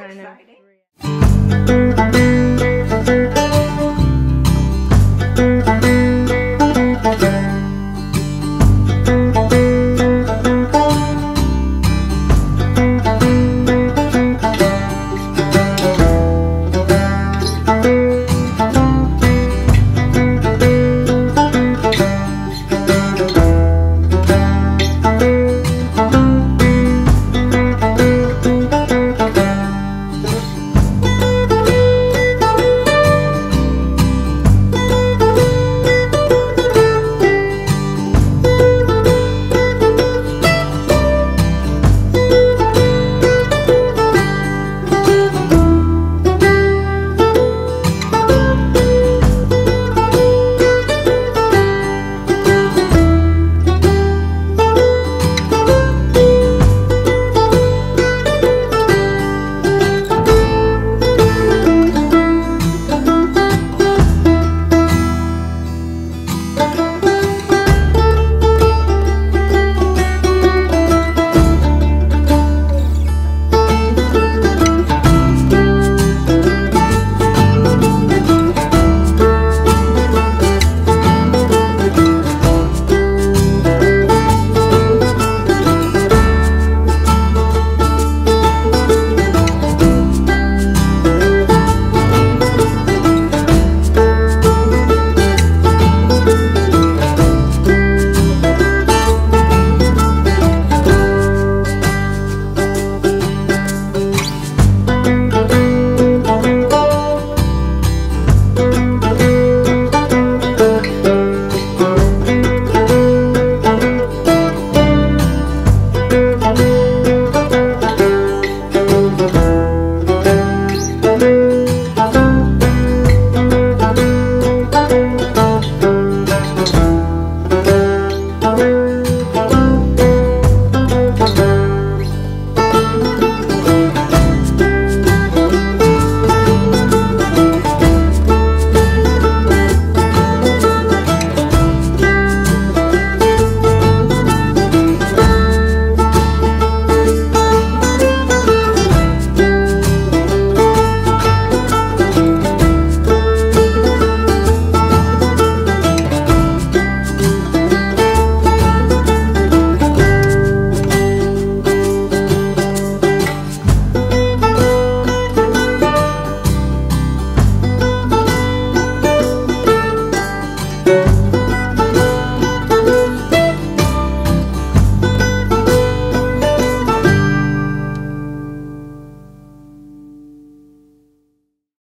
Well, of.